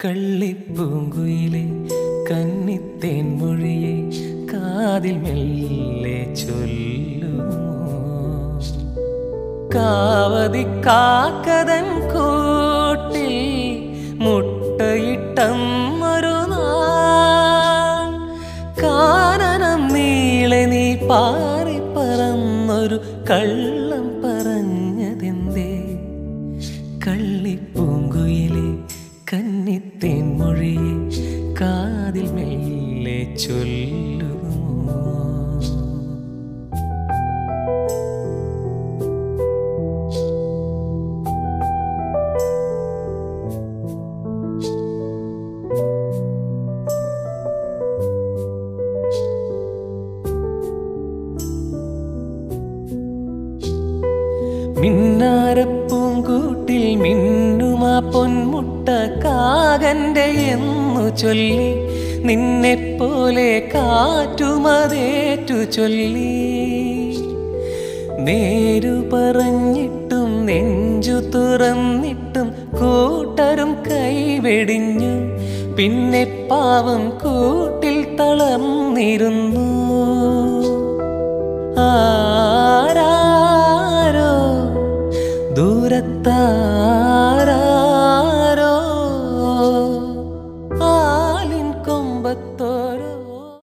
കള്ളിപ്പൂങ്കുയിലെ കന്നിത്തേൻ മൊഴിയെ കാതിൽ മെല്ലെ ചൊല്ലുമോ? കാവതി കാക്കതൻ കൂട്ടി മുട്ടയിട്ടമ്മൊരു കാനനം നീളെ നീ പാറി പറന്നൊരു കള്ളം പറഞ്ഞതെന്തേ? കള്ളിപ്പൂങ്കുയിലെ കന്നിത്തേൻ മൊഴിയെ കാതിൽ മെല്ലെ ചൊല്ലുമോ? മിന്നാരപ്പൂങ്കൂട്ടിൽ മിന്നുമാ പൊന്മുട്ട കാകന്റെ എന്നു ചൊല്ലി നിന്നെപ്പോലെ കാറ്റുമതേറ്റു ചൊല്ലി. നേരു പറഞ്ഞിട്ടും നെഞ്ചു തുറന്നിട്ടും കൂട്ടരും കൈവെടിഞ്ഞു. പിന്നെ പാവം കൂട്ടിൽ തളർന്നിരുന്നു. ആരാരോ ദൂരത്താരോ betul.